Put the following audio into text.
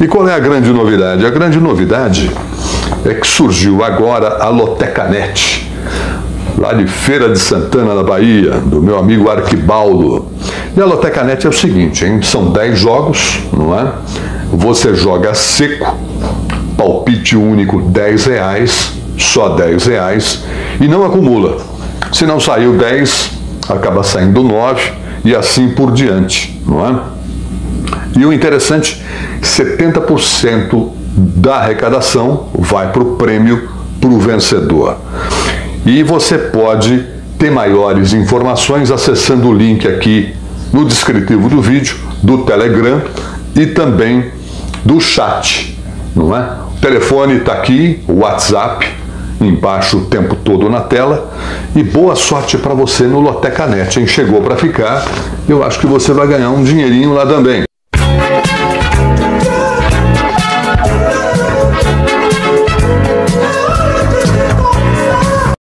E qual é a grande novidade? A grande novidade é que surgiu agora a Lotecanet, lá de Feira de Santana, na Bahia, do meu amigo Arquibaldo. E a Lotecanet é o seguinte, hein? são 10 jogos, não é? Você joga seco, palpite único 10 reais, só 10 reais, e não acumula. Se não saiu 10, acaba saindo 9 e assim por diante, não é? E o interessante, 70% da arrecadação vai para o prêmio para o vencedor. E você pode ter maiores informações acessando o link aqui no descritivo do vídeo, do Telegram e também do chat, não é? O telefone está aqui, o WhatsApp embaixo o tempo todo na tela. E boa sorte para você no Lotecanet, hein? Chegou para ficar. Eu acho que você vai ganhar um dinheirinho lá também. Thank you.